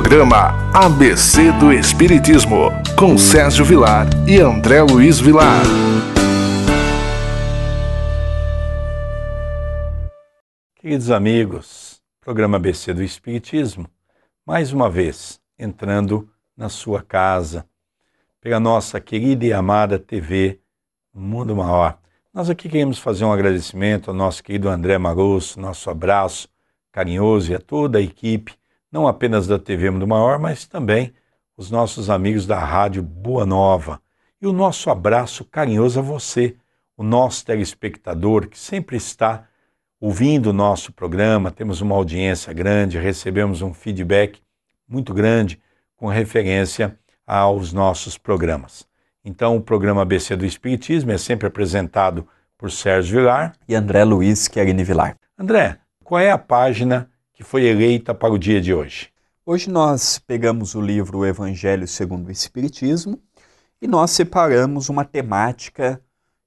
Programa ABC do Espiritismo, com Sérgio Vilar e André Luiz Vilar. Queridos amigos, programa ABC do Espiritismo, mais uma vez entrando na sua casa, pela nossa querida e amada TV Mundo Maior. Nós aqui queremos fazer um agradecimento ao nosso querido André Marosso, nosso abraço carinhoso e a toda a equipe, não apenas da TV Mundo Maior, mas também os nossos amigos da Rádio Boa Nova. E o nosso abraço carinhoso a você, o nosso telespectador que sempre está ouvindo o nosso programa, temos uma audiência grande, recebemos um feedback muito grande com referência aos nossos programas. Então, o programa ABC do Espiritismo é sempre apresentado por Sérgio Vilar e André Luiz Querini Vilar. André, qual é a página que foi eleita para o dia de hoje? Hoje nós pegamos o livro Evangelho segundo o Espiritismo e nós separamos uma temática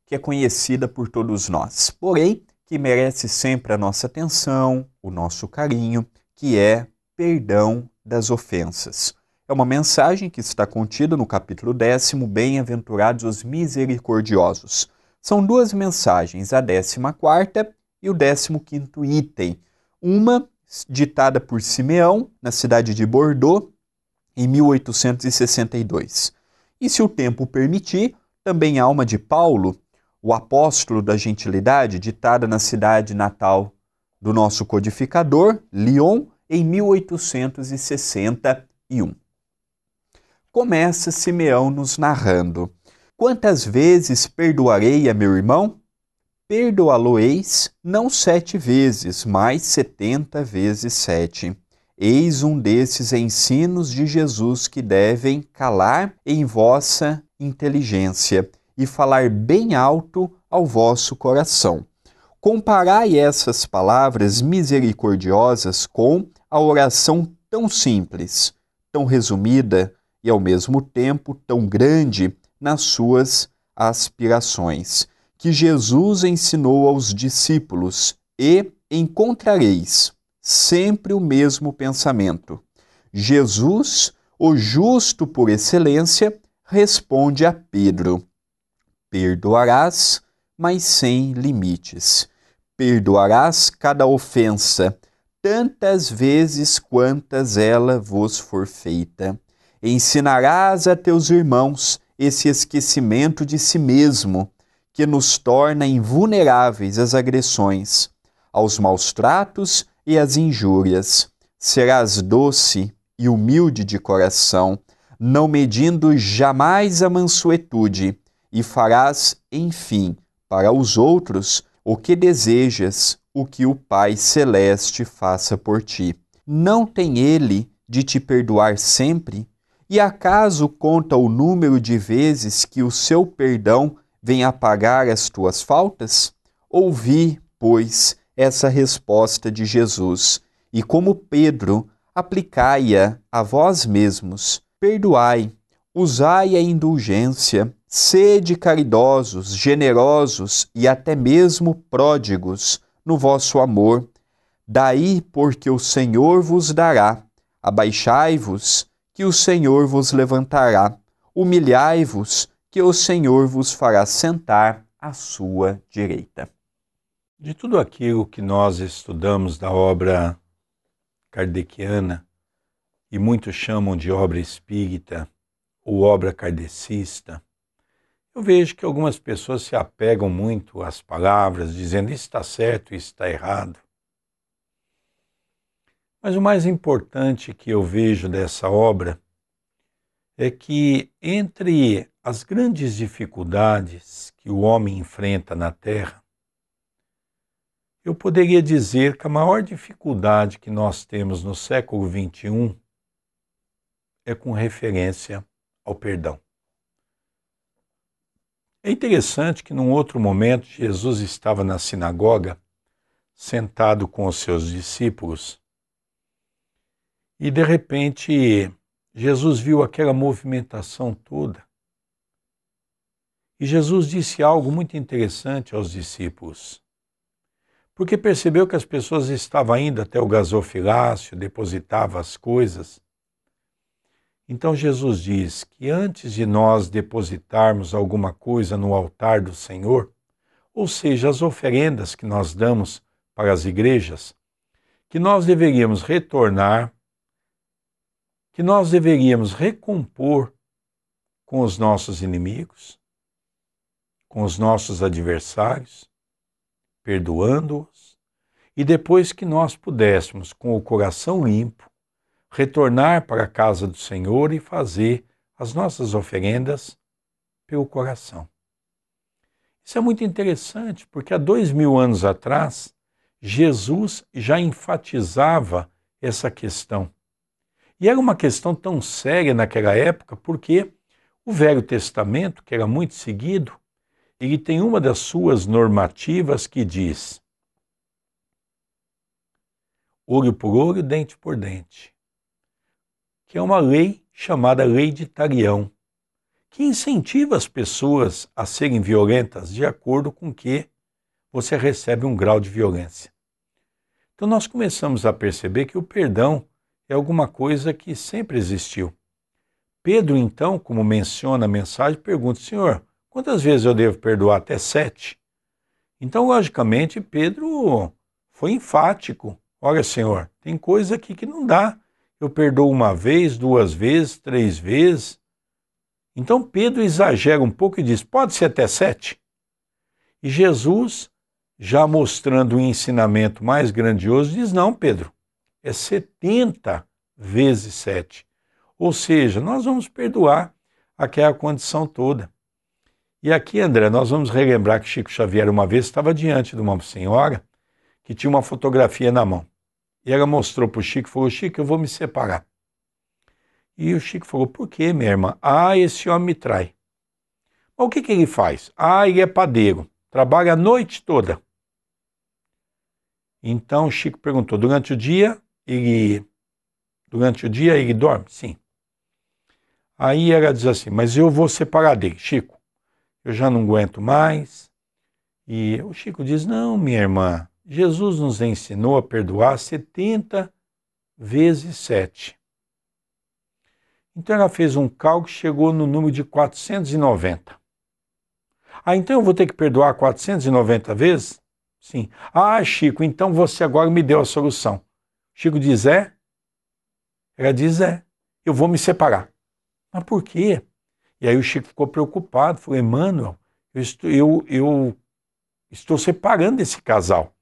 que é conhecida por todos nós, porém que merece sempre a nossa atenção, o nosso carinho, que é perdão das ofensas. É uma mensagem que está contida no capítulo décimo, Bem-aventurados os misericordiosos. São duas mensagens, a décima quarta e o décimo quinto item. Uma ditada por Simeão, na cidade de Bordeaux, em 1862. E se o tempo permitir, também há uma de Paulo, o apóstolo da gentilidade, ditada na cidade natal do nosso codificador, Lyon, em 1861. Começa Simeão nos narrando: Quantas vezes perdoarei a meu irmão? Perdoá-lo-eis não sete vezes, mas setenta vezes sete. Eis um desses ensinos de Jesus que devem calar em vossa inteligência e falar bem alto ao vosso coração. Comparai essas palavras misericordiosas com a oração tão simples, tão resumida e ao mesmo tempo tão grande nas suas aspirações que Jesus ensinou aos discípulos e encontrareis sempre o mesmo pensamento. Jesus, o justo por excelência, responde a Pedro: Perdoarás, mas sem limites. Perdoarás cada ofensa, tantas vezes quantas ela vos for feita. Ensinarás a teus irmãos esse esquecimento de si mesmo que nos torna invulneráveis às agressões, aos maus tratos e às injúrias. Serás doce e humilde de coração, não medindo jamais a mansuetude, e farás, enfim, para os outros o que desejas, o que o Pai Celeste faça por ti. Não tem ele de te perdoar sempre? E acaso conta o número de vezes que o seu perdão vem apagar as tuas faltas? Ouvi, pois, essa resposta de Jesus, e como Pedro, aplicai-a a vós mesmos. Perdoai, usai a indulgência, sede caridosos, generosos e até mesmo pródigos no vosso amor. Daí, porque o Senhor vos dará. Abaixai-vos, que o Senhor vos levantará. Humilhai-vos, que o Senhor vos fará sentar à sua direita. De tudo aquilo que nós estudamos da obra kardeciana, e muitos chamam de obra espírita ou obra kardecista, eu vejo que algumas pessoas se apegam muito às palavras, dizendo isso está certo, isso está errado. Mas o mais importante que eu vejo dessa obra é que entre as grandes dificuldades que o homem enfrenta na Terra, eu poderia dizer que a maior dificuldade que nós temos no século XXI é com referência ao perdão. É interessante que num outro momento Jesus estava na sinagoga, sentado com os seus discípulos, e de repente Jesus viu aquela movimentação toda. E Jesus disse algo muito interessante aos discípulos. Porque percebeu que as pessoas estavam indo até o gasofilácio, depositavam as coisas. Então Jesus diz que antes de nós depositarmos alguma coisa no altar do Senhor, ou seja, as oferendas que nós damos para as igrejas, que nós deveríamos retornar, que nós deveríamos recompor com os nossos inimigos, com os nossos adversários, perdoando-os, e depois que nós pudéssemos, com o coração limpo, retornar para a casa do Senhor e fazer as nossas oferendas pelo coração. Isso é muito interessante, porque há dois mil anos atrás, Jesus já enfatizava essa questão. E era uma questão tão séria naquela época, porque o Velho Testamento, que era muito seguido, ele tem uma das suas normativas que diz: olho por olho, dente por dente, que é uma lei chamada Lei de Tarião, que incentiva as pessoas a serem violentas de acordo com que você recebe um grau de violência. Então nós começamos a perceber que o perdão é alguma coisa que sempre existiu. Pedro, então, como menciona a mensagem, pergunta: Senhor, quantas vezes eu devo perdoar? Até sete. Então, logicamente, Pedro foi enfático. Olha, Senhor, tem coisa aqui que não dá. Eu perdoo uma vez, duas vezes, três vezes. Então Pedro exagera um pouco e diz: pode ser até sete. E Jesus, já mostrando um ensinamento mais grandioso, diz: não, Pedro, é setenta vezes sete. Ou seja, nós vamos perdoar aquela condição toda. E aqui, André, nós vamos relembrar que Chico Xavier uma vez estava diante de uma senhora que tinha uma fotografia na mão. E ela mostrou para o Chico e falou: Chico, eu vou me separar. E o Chico falou: Por quê, minha irmã? Ah, esse homem me trai. Mas o que, que ele faz? Ah, ele é padeiro, trabalha a noite toda. Então o Chico perguntou: Durante o dia, ele. Durante o dia ele dorme? Sim. Aí ela diz assim: Mas eu vou separar dele, Chico. Eu já não aguento mais. E o Chico diz: Não, minha irmã, Jesus nos ensinou a perdoar 70 vezes 7. Então ela fez um cálculo e chegou no número de 490. Ah, então eu vou ter que perdoar 490 vezes? Sim. Ah, Chico, então você agora me deu a solução. Chico diz: é? Ela diz: é. Eu vou me separar. Mas por quê? E aí o Chico ficou preocupado. Falou: Emmanuel, eu estou, eu, eu estou separando esse casal.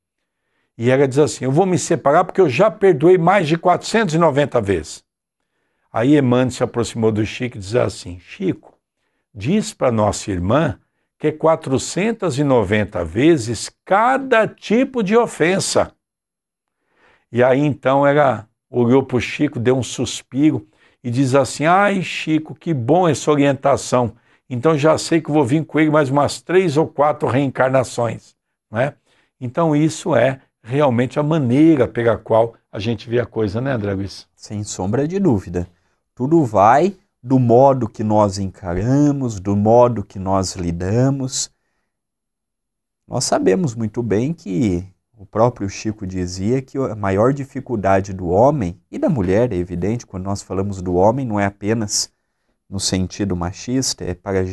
E ela diz assim: Eu vou me separar porque eu já perdoei mais de 490 vezes. Aí Emmanuel se aproximou do Chico e diz assim: Chico, diz para nossa irmã que é 490 vezes cada tipo de ofensa. E aí então ela olhou para o Chico, deu um suspiro e diz assim: Ai, Chico, que bom essa orientação. Então já sei que vou vir com ele mais umas três ou quatro reencarnações. Né? Então isso é realmente a maneira pela qual a gente vê a coisa, né, André Luiz? Sem sombra de dúvida. Tudo vai do modo que nós encaramos, do modo que nós lidamos. Nós sabemos muito bem que o próprio Chico dizia que a maior dificuldade do homem e da mulher, é evidente, quando nós falamos do homem, não é apenas no sentido machista, é para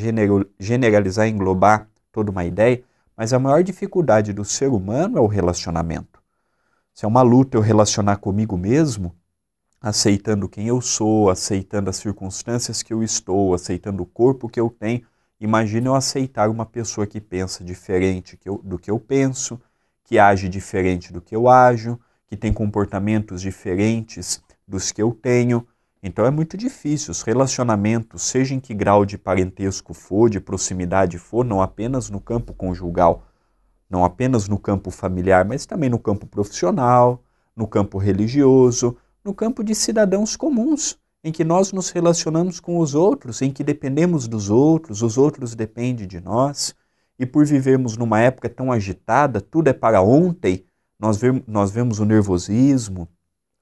generalizar englobar toda uma ideia, mas a maior dificuldade do ser humano é o relacionamento. Se é uma luta eu relacionar comigo mesmo, aceitando quem eu sou, aceitando as circunstâncias que eu estou, aceitando o corpo que eu tenho. Imagine eu aceitar uma pessoa que pensa diferente do que eu penso, que age diferente do que eu ajo, que tem comportamentos diferentes dos que eu tenho. Então é muito difícil. Os relacionamentos, seja em que grau de parentesco for, de proximidade for, não apenas no campo conjugal, não apenas no campo familiar, mas também no campo profissional, no campo religioso, no campo de cidadãos comuns, em que nós nos relacionamos com os outros, em que dependemos dos outros, os outros dependem de nós, e por vivermos numa época tão agitada, tudo é para ontem, nós, vemos, nós vemos o nervosismo,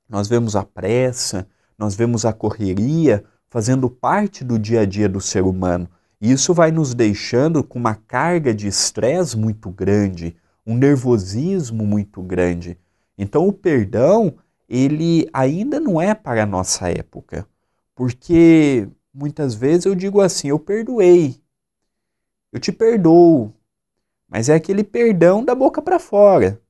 nós vemos a pressa, nós vemos a correria fazendo parte do dia a dia do ser humano. E isso vai nos deixando com uma carga de estresse muito grande, um nervosismo muito grande. Então, o perdão ele ainda não é para a nossa época, Porque muitas vezes eu digo assim: eu perdoei, eu te perdoo, mas é aquele perdão da boca para fora.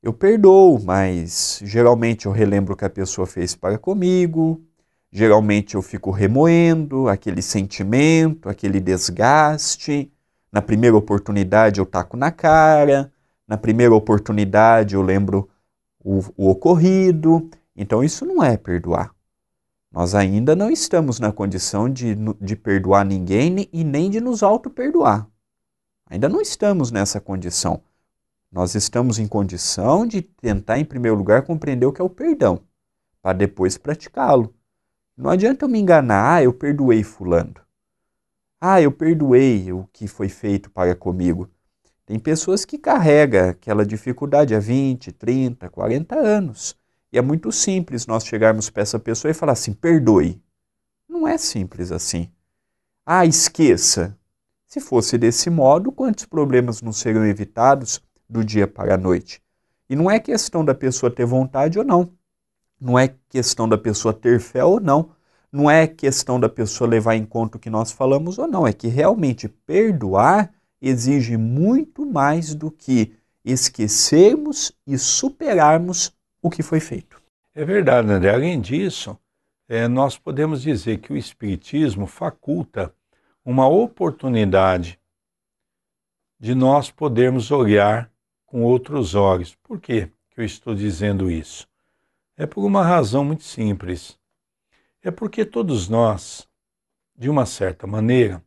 Eu perdoo, mas geralmente eu relembro o que a pessoa fez para comigo, geralmente eu fico remoendo aquele sentimento, aquele desgaste. Na primeira oportunidade eu taco na cara, na primeira oportunidade eu lembro o, o ocorrido. Então isso não é perdoar. Nós ainda não estamos na condição de, de perdoar ninguém e nem de nos auto-perdoar. Ainda não estamos nessa condição. Nós estamos em condição de tentar, em primeiro lugar, compreender o que é o perdão, para depois praticá-lo. Não adianta eu me enganar, ah, eu perdoei Fulano. Ah, eu perdoei o que foi feito para comigo. Tem pessoas que carregam aquela dificuldade há 20, 30, 40 anos. E é muito simples nós chegarmos para essa pessoa e falar assim: perdoe. Não é simples assim. Ah, esqueça. Se fosse desse modo, quantos problemas não seriam evitados do dia para a noite? E não é questão da pessoa ter vontade ou não. Não é questão da pessoa ter fé ou não. Não é questão da pessoa levar em conta o que nós falamos ou não. É que realmente perdoar exige muito mais do que esquecermos e superarmos o que foi feito. É verdade, André. Além disso, é, nós podemos dizer que o Espiritismo faculta uma oportunidade de nós podermos olhar com outros olhos. Por que eu estou dizendo isso? É por uma razão muito simples. É porque todos nós, de uma certa maneira,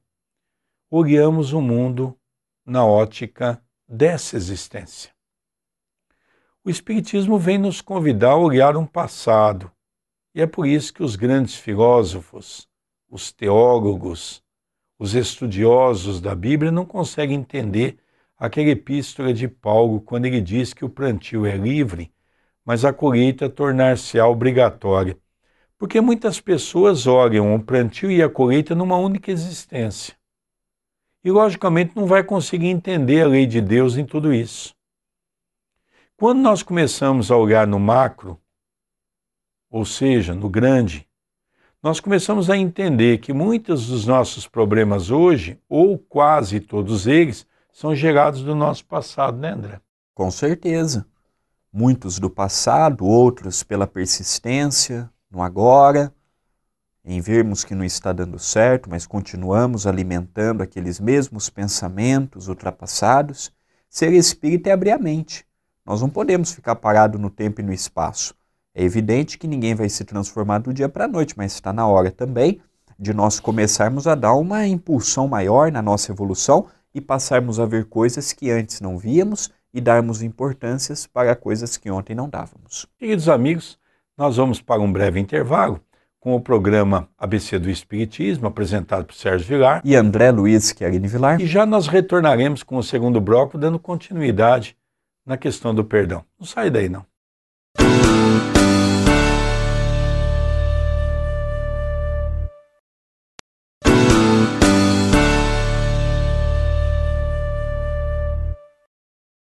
olhamos o mundo na ótica dessa existência. O Espiritismo vem nos convidar a olhar um passado, e é por isso que os grandes filósofos, os teólogos, os estudiosos da Bíblia não conseguem entender aquela epístola de Paulo quando ele diz que o plantio é livre, mas a colheita tornar-se-á obrigatória. Porque muitas pessoas olham o plantio e a colheita numa única existência. E, logicamente, não vai conseguir entender a lei de Deus em tudo isso. Quando nós começamos a olhar no macro, ou seja, no grande, nós começamos a entender que muitos dos nossos problemas hoje, ou quase todos eles, são gerados do nosso passado, né, André? Com certeza. Muitos do passado, outros pela persistência no agora, em vermos que não está dando certo, mas continuamos alimentando aqueles mesmos pensamentos ultrapassados. Ser espírita é abrir a mente. Nós não podemos ficar parado no tempo e no espaço. É evidente que ninguém vai se transformar do dia para a noite, mas está na hora também de nós começarmos a dar uma impulsão maior na nossa evolução e passarmos a ver coisas que antes não víamos e darmos importâncias para coisas que ontem não dávamos. Queridos amigos, nós vamos para um breve intervalo com o programa ABC do Espiritismo, apresentado por Sérgio Vilar e André Luiz Querini Vilar. E já nós retornaremos com o segundo bloco, dando continuidade na questão do perdão. Não sai daí, não.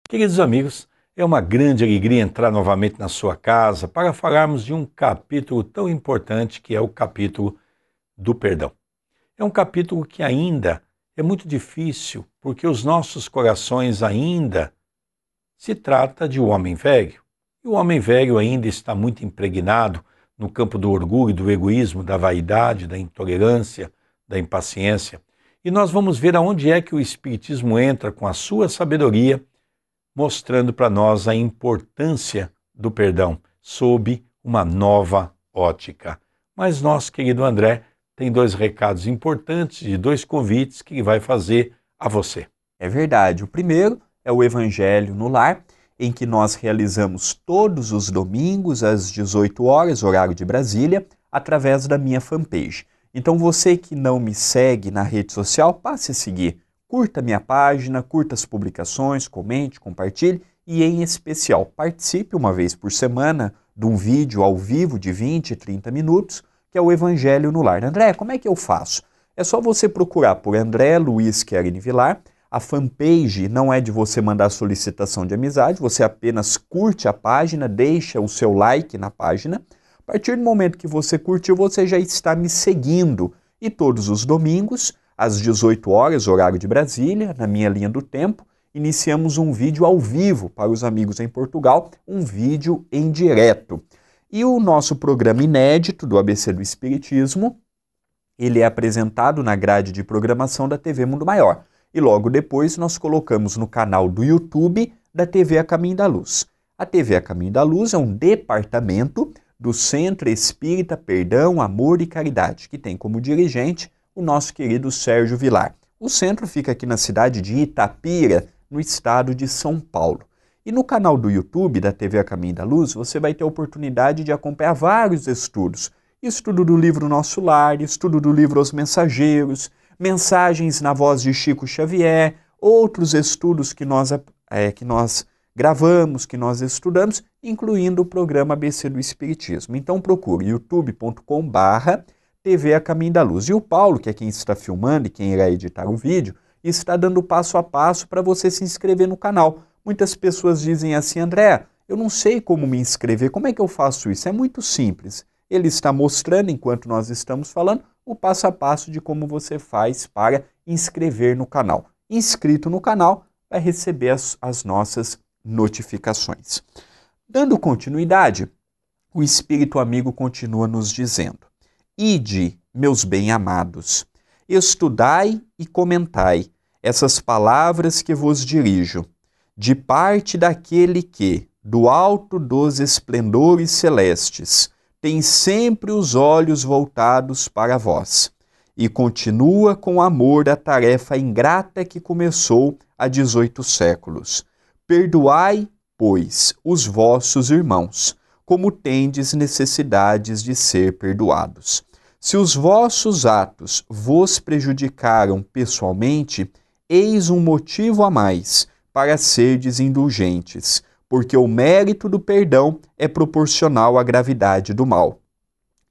Queridos amigos, é uma grande alegria entrar novamente na sua casa para falarmos de um capítulo tão importante que é o capítulo do perdão. É um capítulo que ainda é muito difícil porque os nossos corações ainda se trata de um homem velho. E o homem velho ainda está muito impregnado no campo do orgulho, do egoísmo, da vaidade, da intolerância, da impaciência. E nós vamos ver aonde é que o Espiritismo entra com a sua sabedoria mostrando para nós a importância do perdão sob uma nova ótica. Mas nosso querido André tem dois recados importantes e dois convites que vai fazer a você. É verdade. O primeiro é o Evangelho no Lar, em que nós realizamos todos os domingos às 18 horas, horário de Brasília, através da minha fanpage. Então você que não me segue na rede social, passe a seguir Curta minha página, curta as publicações, comente, compartilhe e, em especial, participe uma vez por semana de um vídeo ao vivo de 20, 30 minutos, que é o Evangelho no Lar. André, como é que eu faço? É só você procurar por André Luiz Querini Vilar. A fanpage não é de você mandar solicitação de amizade, você apenas curte a página, deixa o seu like na página. A partir do momento que você curtiu, você já está me seguindo. E todos os domingos, às 18 horas, horário de Brasília, na minha linha do tempo, iniciamos um vídeo ao vivo para os amigos em Portugal, um vídeo em direto. E o nosso programa inédito do ABC do Espiritismo, ele é apresentado na grade de programação da TV Mundo Maior. E logo depois nós colocamos no canal do YouTube da TV A Caminho da Luz. A TV A Caminho da Luz é um departamento do Centro Espírita Perdão, Amor e Caridade, que tem como dirigente o nosso querido Sérgio Vilar. O centro fica aqui na cidade de Itapira, no estado de São Paulo. E no canal do YouTube da TV A Caminho da Luz, você vai ter a oportunidade de acompanhar vários estudos. Estudo do livro Nosso Lar, estudo do livro Os Mensageiros, mensagens na voz de Chico Xavier, outros estudos que nós, é, que nós gravamos, que nós estudamos, incluindo o programa ABC do Espiritismo. Então procure youtube.com barra TV A Caminho da Luz. E o Paulo, que é quem está filmando e quem irá editar o vídeo, está dando passo a passo para você se inscrever no canal. Muitas pessoas dizem assim, André, eu não sei como me inscrever, como é que eu faço isso? É muito simples. Ele está mostrando, enquanto nós estamos falando, o passo a passo de como você faz para inscrever no canal. Inscrito no canal, vai receber as, as nossas notificações. Dando continuidade, o Espírito Amigo continua nos dizendo: Ide, meus bem-amados, estudai e comentai essas palavras que vos dirijo, de parte daquele que, do alto dos esplendores celestes, tem sempre os olhos voltados para vós e continua com amor a tarefa ingrata que começou há 18 séculos. Perdoai, pois, os vossos irmãos, como tendes necessidades de ser perdoados. Se os vossos atos vos prejudicaram pessoalmente, eis um motivo a mais para serdes indulgentes, porque o mérito do perdão é proporcional à gravidade do mal.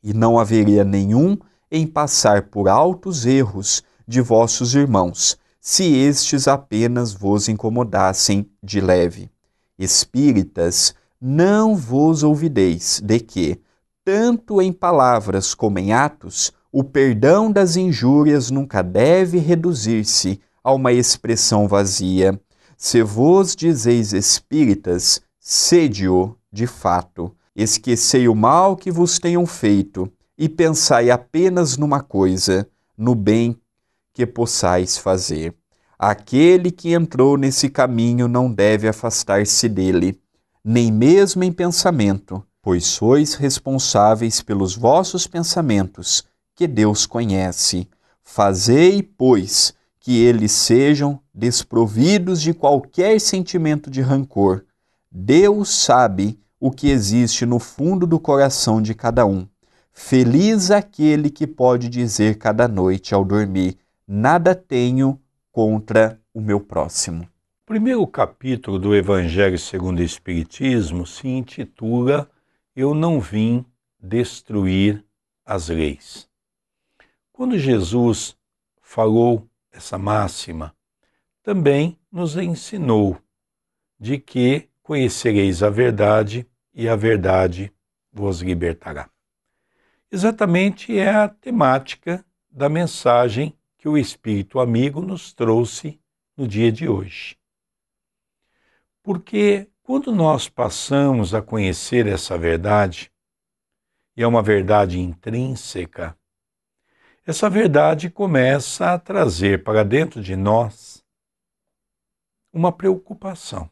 E não haveria nenhum em passar por altos erros de vossos irmãos, se estes apenas vos incomodassem de leve. Espíritas, não vos ouvideis de que, tanto em palavras como em atos, o perdão das injúrias nunca deve reduzir-se a uma expressão vazia. Se vos dizeis espíritas, sede-o de fato. Esquecei o mal que vos tenham feito e pensai apenas numa coisa, no bem que possais fazer. Aquele que entrou nesse caminho não deve afastar-se dele, nem mesmo em pensamento, pois sois responsáveis pelos vossos pensamentos, que Deus conhece. Fazei, pois, que eles sejam desprovidos de qualquer sentimento de rancor. Deus sabe o que existe no fundo do coração de cada um. Feliz aquele que pode dizer cada noite ao dormir: Nada tenho contra o meu próximo. O primeiro capítulo do Evangelho segundo o Espiritismo se intitula Eu não vim destruir as leis. Quando Jesus falou essa máxima, também nos ensinou de que conhecereis a verdade e a verdade vos libertará. Exatamente é a temática da mensagem que o Espírito Amigo nos trouxe no dia de hoje. Porque quando nós passamos a conhecer essa verdade, e é uma verdade intrínseca, essa verdade começa a trazer para dentro de nós uma preocupação.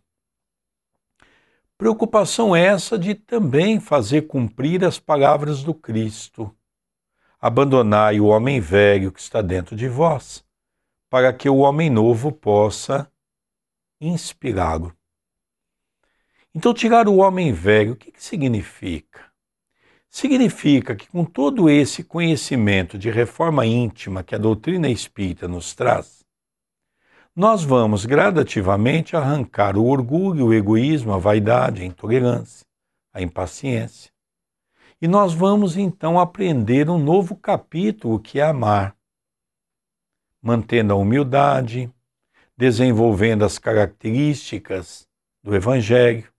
Preocupação essa de também fazer cumprir as palavras do Cristo. Abandonai o homem velho que está dentro de vós, para que o homem novo possa inspirá-lo. Então, tirar o homem velho, o que, que significa? Significa que, com todo esse conhecimento de reforma íntima que a doutrina espírita nos traz, nós vamos gradativamente arrancar o orgulho, o egoísmo, a vaidade, a intolerância, a impaciência. E nós vamos então aprender um novo capítulo que é amar, mantendo a humildade, desenvolvendo as características do Evangelho,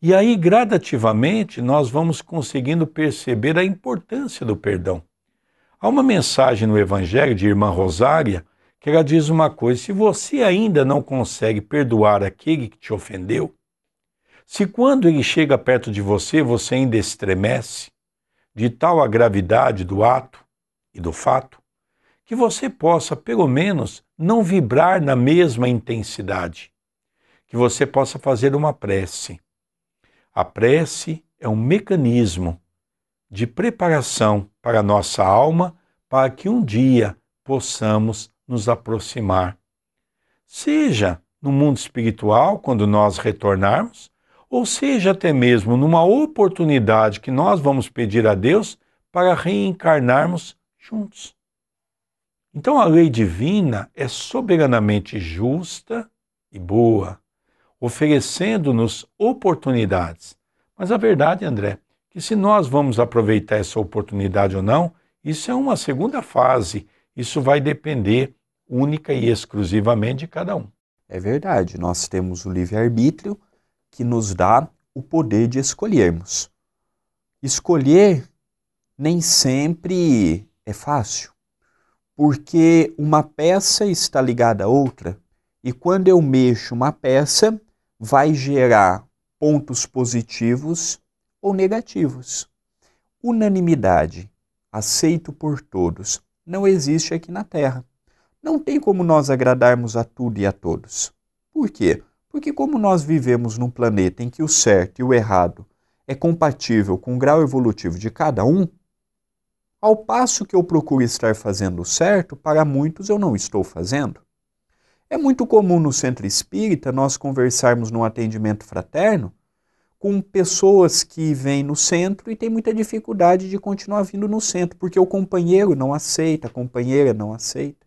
E aí, gradativamente, nós vamos conseguindo perceber a importância do perdão. Há uma mensagem no Evangelho de Irmã Rosária que ela diz uma coisa: se você ainda não consegue perdoar aquele que te ofendeu, se quando ele chega perto de você você ainda estremece, de tal a gravidade do ato e do fato, que você possa, pelo menos, não vibrar na mesma intensidade, que você possa fazer uma prece a prece é um mecanismo de preparação para a nossa alma para que um dia possamos nos aproximar. Seja no mundo espiritual, quando nós retornarmos, ou seja até mesmo numa oportunidade que nós vamos pedir a Deus para reencarnarmos juntos. Então a lei divina é soberanamente justa e boa oferecendo-nos oportunidades. Mas a verdade, André, que se nós vamos aproveitar essa oportunidade ou não, isso é uma segunda fase. Isso vai depender única e exclusivamente de cada um. É verdade, nós temos o livre-arbítrio que nos dá o poder de escolhermos. Escolher nem sempre é fácil, porque uma peça está ligada a outra, e quando eu mexo uma peça, vai gerar pontos positivos ou negativos. Unanimidade, aceito por todos, não existe aqui na Terra. Não tem como nós agradarmos a tudo e a todos. Por quê? Porque como nós vivemos num planeta em que o certo e o errado é compatível com o grau evolutivo de cada um, ao passo que eu procuro estar fazendo o certo, para muitos eu não estou fazendo. É muito comum no centro espírita nós conversarmos num atendimento fraterno com pessoas que vêm no centro e têm muita dificuldade de continuar vindo no centro, porque o companheiro não aceita, a companheira não aceita.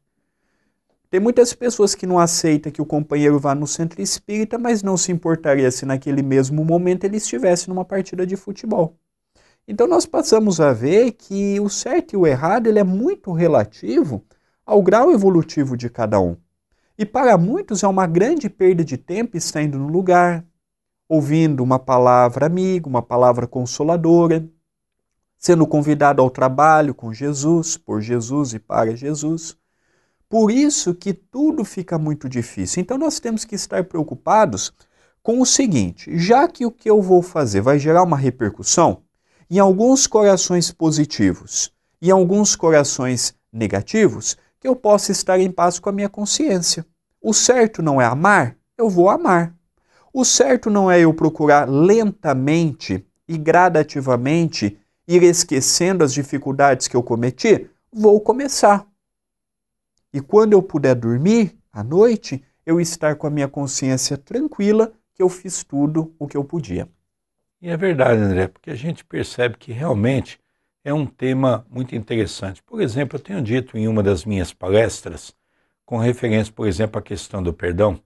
Tem muitas pessoas que não aceitam que o companheiro vá no centro espírita, mas não se importaria se naquele mesmo momento ele estivesse numa partida de futebol. Então nós passamos a ver que o certo e o errado ele é muito relativo ao grau evolutivo de cada um. E para muitos é uma grande perda de tempo estar indo no lugar, ouvindo uma palavra amiga, uma palavra consoladora, sendo convidado ao trabalho com Jesus, por Jesus e para Jesus. Por isso que tudo fica muito difícil. Então nós temos que estar preocupados com o seguinte: já que o que eu vou fazer vai gerar uma repercussão, em alguns corações positivos e alguns corações negativos, que eu possa estar em paz com a minha consciência. O certo não é amar? Eu vou amar. O certo não é eu procurar lentamente e gradativamente ir esquecendo as dificuldades que eu cometi? Vou começar. E quando eu puder dormir à noite, eu estar com a minha consciência tranquila que eu fiz tudo o que eu podia. E é verdade, André, porque a gente percebe que realmente é um tema muito interessante. Por exemplo, eu tenho dito em uma das minhas palestras, com referência, por exemplo, à questão do perdão,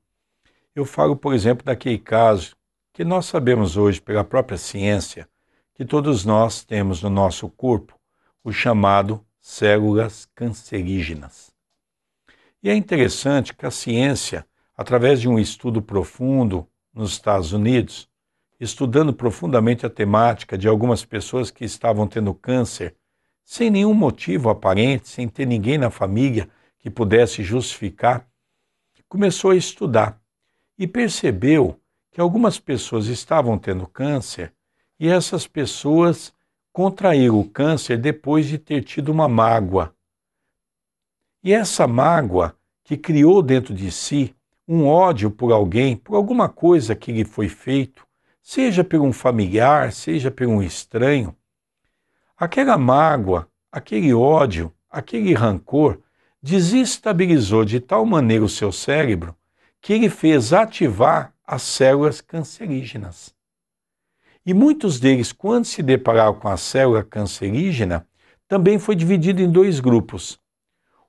eu falo, por exemplo, daquele caso que nós sabemos hoje, pela própria ciência, que todos nós temos no nosso corpo o chamado células cancerígenas. E é interessante que a ciência, através de um estudo profundo nos Estados Unidos, estudando profundamente a temática de algumas pessoas que estavam tendo câncer, sem nenhum motivo aparente, sem ter ninguém na família que pudesse justificar, começou a estudar e percebeu que algumas pessoas estavam tendo câncer e essas pessoas contraíram o câncer depois de ter tido uma mágoa. E essa mágoa que criou dentro de si um ódio por alguém, por alguma coisa que lhe foi feito, seja por um familiar, seja por um estranho, aquela mágoa, aquele ódio, aquele rancor desestabilizou de tal maneira o seu cérebro que ele fez ativar as células cancerígenas. E muitos deles, quando se depararam com a célula cancerígena, também foi dividido em dois grupos.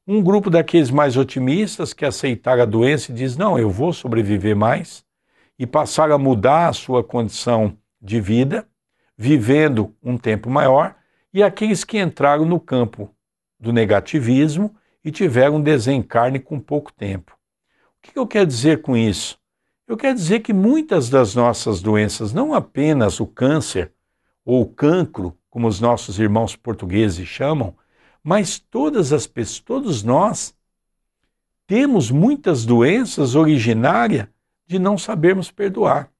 Um grupo daqueles mais otimistas que aceitaram a doença e diz: "Não, eu vou sobreviver mais" e passaram a mudar a sua condição de vida, vivendo um tempo maior, e aqueles que entraram no campo do negativismo e tiveram um desencarne com pouco tempo. O que eu quero dizer com isso? Eu quero dizer que muitas das nossas doenças, não apenas o câncer ou o cancro, como os nossos irmãos portugueses chamam, mas todas as pessoas, todos nós temos muitas doenças originárias de não sabermos perdoar.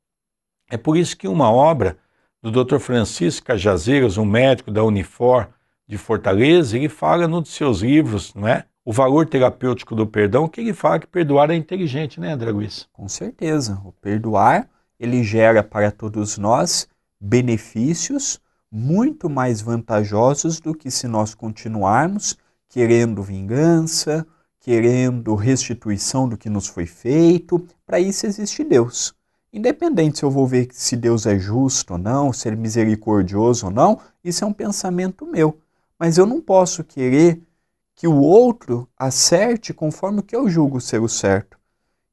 É por isso que uma obra do Dr. Francisco Cajazeiras, um médico da Unifor de Fortaleza, ele fala num de seus livros, não é? O valor terapêutico do perdão, que ele fala que perdoar é inteligente, né, André Luiz? Com certeza. O perdoar, ele gera para todos nós benefícios muito mais vantajosos do que se nós continuarmos querendo vingança, querendo restituição do que nos foi feito. Para isso existe Deus. Independente se eu vou ver se Deus é justo ou não, se ele é misericordioso ou não, isso é um pensamento meu. Mas eu não posso querer que o outro acerte conforme o que eu julgo ser o certo.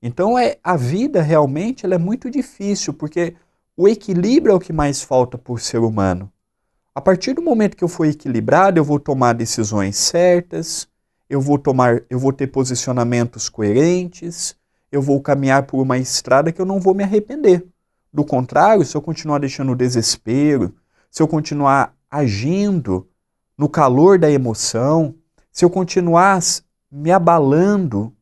Então é a vida realmente ela é muito difícil, porque o equilíbrio é o que mais falta por ser humano. A partir do momento que eu for equilibrado, eu vou tomar decisões certas, eu vou tomar, eu vou ter posicionamentos coerentes, eu vou caminhar por uma estrada que eu não vou me arrepender. Do contrário, se eu continuar deixando o desespero, se eu continuar agindo no calor da emoção, se eu continuar me abalando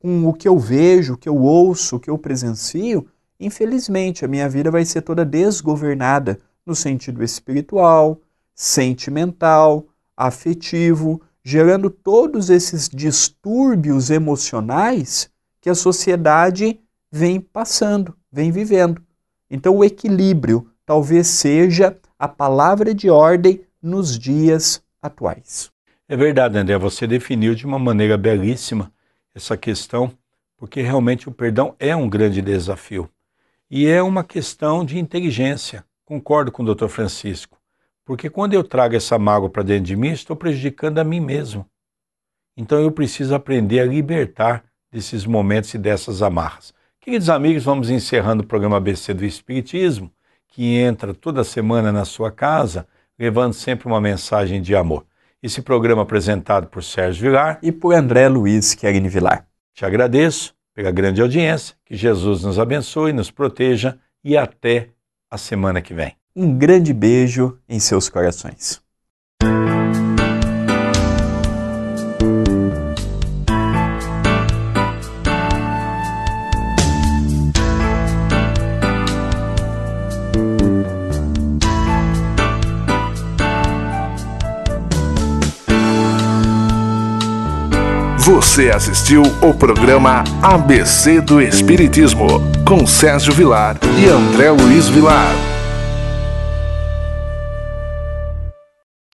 com o que eu vejo, o que eu ouço, o que eu presencio, infelizmente a minha vida vai ser toda desgovernada no sentido espiritual, sentimental, afetivo, gerando todos esses distúrbios emocionais que a sociedade vem passando, vem vivendo. Então, o equilíbrio talvez seja a palavra de ordem nos dias atuais. É verdade, André, você definiu de uma maneira belíssima essa questão, porque realmente o perdão é um grande desafio. E é uma questão de inteligência. Concordo com o Dr. Francisco. Porque quando eu trago essa mágoa para dentro de mim, estou prejudicando a mim mesmo. Então eu preciso aprender a libertar desses momentos e dessas amarras. Queridos amigos, vamos encerrando o programa ABC do Espiritismo, que entra toda semana na sua casa, levando sempre uma mensagem de amor. Esse programa apresentado por Sérgio Vilar e por André Luiz Querini Vilar. Te agradeço pela grande audiência, que Jesus nos abençoe, nos proteja e até a semana que vem. Um grande beijo em seus corações. Você assistiu o programa ABC do Espiritismo, com Sérgio Vilar e André Luiz Vilar.